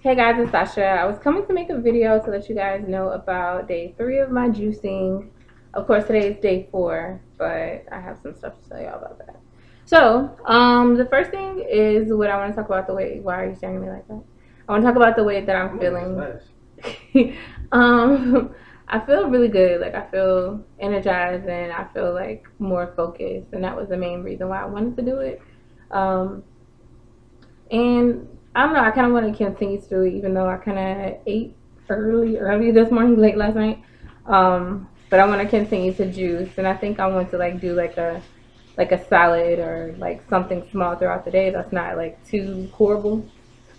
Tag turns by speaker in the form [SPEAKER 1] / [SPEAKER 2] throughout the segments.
[SPEAKER 1] Hey guys, it's Sasha. I was coming to make a video to let you guys know about day three of my juicing. Of course, today is day four, but I have some stuff to tell y'all about that. So, um, the first thing is what I want to talk about the weight. Why are you staring at me like that? I want to talk about the weight that I'm feeling. um, I feel really good. Like I feel energized and I feel like more focused, and that was the main reason why I wanted to do it. Um, and I don't know. I kind of want to continue to even though I kind of ate early, early this morning, late last night. Um, but I want to continue to juice, and I think I want to like do like a like a salad or like something small throughout the day that's not like too horrible.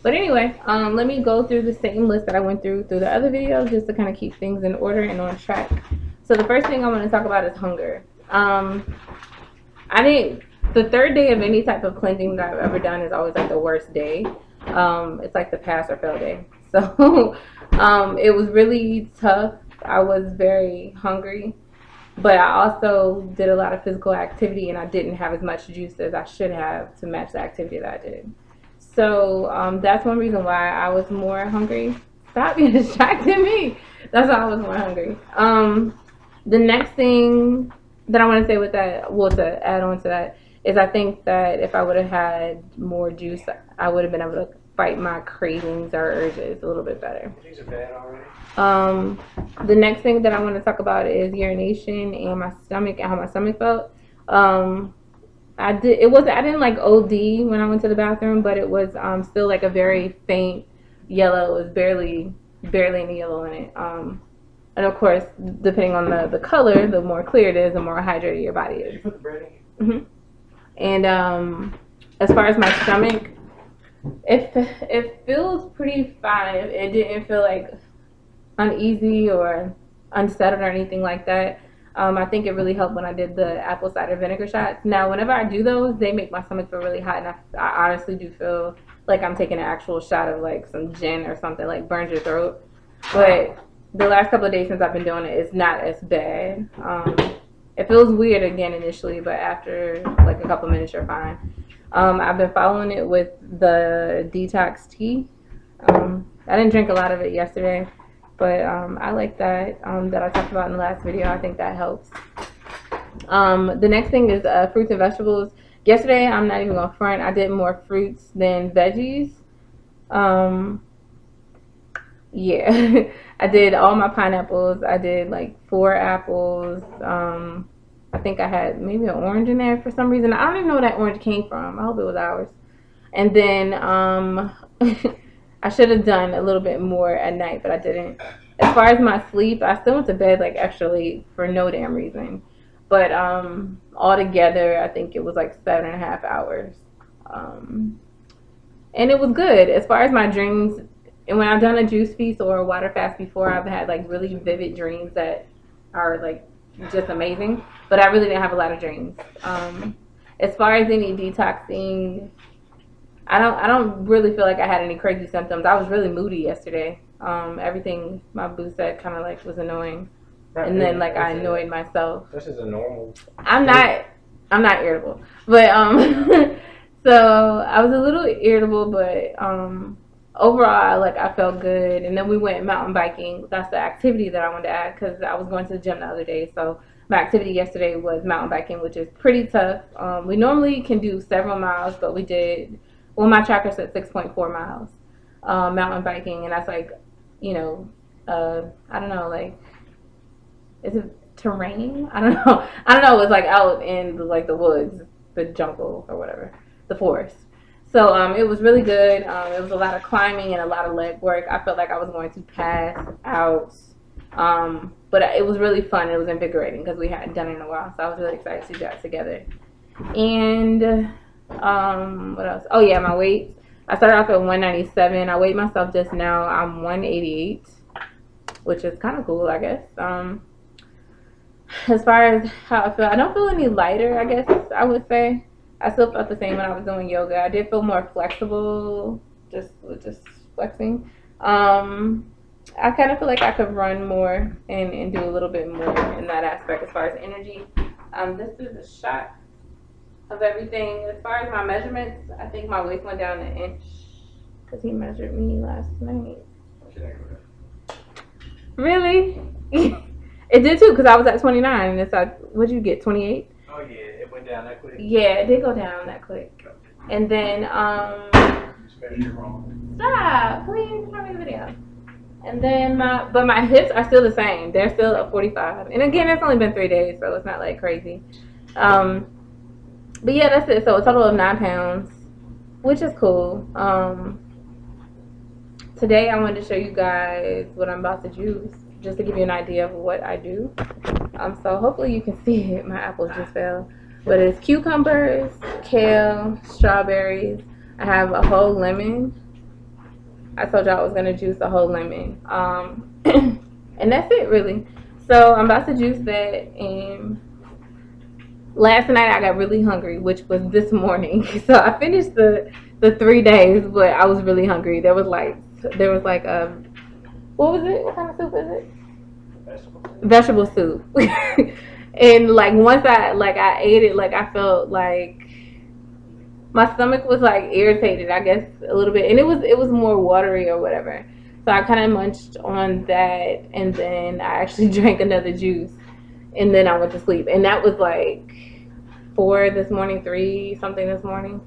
[SPEAKER 1] But anyway, um, let me go through the same list that I went through through the other videos just to kind of keep things in order and on track. So the first thing I want to talk about is hunger. Um, I didn't. The third day of any type of cleansing that I've ever done is always like the worst day. Um, it's like the pass or fail day. So um, it was really tough. I was very hungry, but I also did a lot of physical activity and I didn't have as much juice as I should have to match the activity that I did. So um, that's one reason why I was more hungry. Stop being distracting me. That's why I was more hungry. Um, the next thing that I want to say with that, well, to add on to that, is I think that if I would have had more juice, I would have been able to fight my cravings or urges a little bit better.
[SPEAKER 2] These are bad already.
[SPEAKER 1] Um, the next thing that I want to talk about is urination and my stomach and how my stomach felt. Um, I did. It was. I didn't like OD when I went to the bathroom, but it was um, still like a very faint yellow. It was barely, barely any yellow in it. Um, and of course, depending on the the color, the more clear it is, the more hydrated your body
[SPEAKER 2] Did
[SPEAKER 1] is.
[SPEAKER 2] you put the bread in?
[SPEAKER 1] hmm And um, as far as my stomach, it it feels pretty fine. It didn't feel like uneasy or unsettled or anything like that. Um, I think it really helped when I did the apple cider vinegar shots. Now, whenever I do those, they make my stomach feel really hot, and I, I honestly do feel like I'm taking an actual shot of like some gin or something, like burns your throat. But the last couple of days since I've been doing it, it's not as bad. Um, it feels weird again initially, but after like a couple minutes, you're fine. Um, I've been following it with the detox tea. Um, I didn't drink a lot of it yesterday, but um, I like that um, that I talked about in the last video. I think that helps. Um, the next thing is uh, fruits and vegetables. Yesterday, I'm not even gonna front. I did more fruits than veggies. Um, yeah, I did all my pineapples. I did like four apples. Um, I think I had maybe an orange in there for some reason. I don't even know where that orange came from. I hope it was ours. And then um, I should have done a little bit more at night, but I didn't. As far as my sleep, I still went to bed like late for no damn reason. But um, altogether, I think it was like seven and a half hours. Um, and it was good. As far as my dreams, and when I've done a juice feast or a water fast before, I've had like really vivid dreams that are like just amazing. But I really didn't have a lot of dreams. Um, as far as any detoxing, I don't I don't really feel like I had any crazy symptoms. I was really moody yesterday. Um, everything my boo said kind of like was annoying,
[SPEAKER 2] Not
[SPEAKER 1] and then like I annoyed myself.
[SPEAKER 2] This is a normal.
[SPEAKER 1] I'm not I'm not irritable, but um, so I was a little irritable, but um, overall like I felt good. And then we went mountain biking. That's the activity that I wanted to add because I was going to the gym the other day. So my activity yesterday was mountain biking, which is pretty tough. Um, we normally can do several miles, but we did. Well, my tracker said 6.4 miles um, mountain biking, and that's like, you know, uh, I don't know, like, is it terrain? I don't know. I don't know. It's like out in the, like the woods, the jungle or whatever, the forest. So um, it was really good. Um, it was a lot of climbing and a lot of leg work. I felt like I was going to pass out, um, but it was really fun. It was invigorating because we hadn't done it in a while. So I was really excited to do that together. And um, what else? Oh yeah, my weight. I started off at 197. I weighed myself just now. I'm 188, which is kind of cool, I guess. Um, as far as how I feel, I don't feel any lighter. I guess I would say. I still felt the same when I was doing yoga. I did feel more flexible, just just flexing. Um, I kind of feel like I could run more and, and do a little bit more in that aspect as far as energy. Um, this is a shot of everything. As far as my measurements, I think my waist went down an inch. because he measured me last night.
[SPEAKER 2] Should I go there?
[SPEAKER 1] Really? it did too, because I was at 29, and it's like, what'd you get, 28?
[SPEAKER 2] Oh, yeah, down that quick.
[SPEAKER 1] Yeah, it did go down that quick. And then, um, stop, please, show me the video. And then my, but my hips are still the same. They're still at 45. And again, it's only been three days, so it's not like crazy. Um, but yeah, that's it. So a total of nine pounds, which is cool. Um, today I wanted to show you guys what I'm about to juice, just to give you an idea of what I do. Um, so hopefully you can see it. My apple just fell. But it's cucumbers, kale, strawberries. I have a whole lemon. I told y'all I was gonna juice a whole lemon. Um, and that's it really. So I'm about to juice that and last night I got really hungry, which was this morning. So I finished the the three days, but I was really hungry. There was like there was like a what was it? What kind of soup is it?
[SPEAKER 2] Vegetable.
[SPEAKER 1] Vegetable soup. and like once I like I ate it, like I felt like my stomach was like irritated, I guess a little bit, and it was it was more watery or whatever. So I kind of munched on that, and then I actually drank another juice, and then I went to sleep, and that was like four this morning, three something this morning.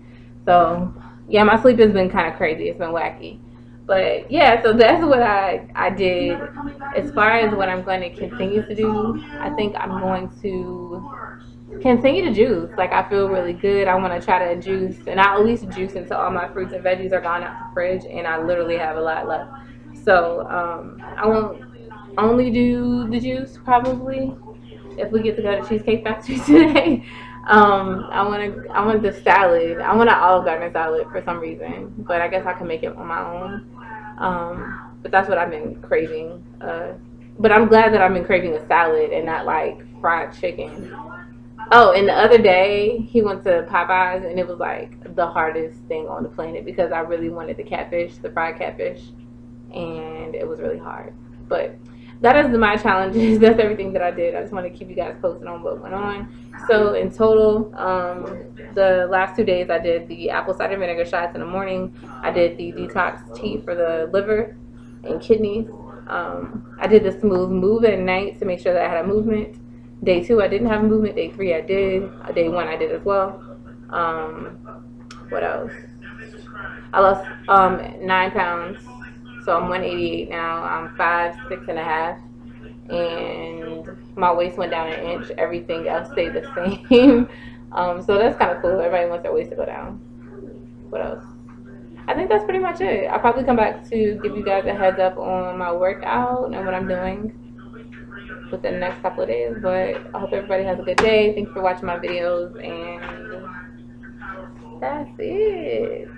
[SPEAKER 1] So yeah, my sleep has been kind of crazy. It's been wacky, but yeah. So that's what I I did. As far as what I'm going to continue to do, I think I'm going to continue to juice. Like I feel really good. I want to try to juice, and I at least juice until all my fruits and veggies are gone out the fridge, and I literally have a lot left. So um, I won't only do the juice probably if we get to go to Cheesecake Factory today. Um, I want to. I want the salad. I want an Olive Garden salad for some reason, but I guess I can make it on my own. Um, but that's what I've been craving. Uh, but I'm glad that I've been craving a salad and not like fried chicken. Oh, and the other day he went to Popeyes and it was like the hardest thing on the planet because I really wanted the catfish, the fried catfish, and it was really hard. But that is my challenges. That's everything that I did. I just want to keep you guys posted on what went on. So in total, um, the last two days I did the apple cider vinegar shots in the morning. I did the detox tea for the liver and kidneys. Um, I did the smooth move at night to make sure that I had a movement. Day two, I didn't have a movement. Day three, I did. Day one, I did as well. Um, what else? I lost um, nine pounds, so I'm 188 now. I'm five, six and a half, and my waist went down an inch. Everything else stayed the same. um, so that's kind of cool. Everybody wants their waist to go down. What else? I think that's pretty much it. I'll probably come back to give you guys a heads up on my workout and what I'm doing within the next couple of days. But I hope everybody has a good day. Thanks for watching my videos, and that's it.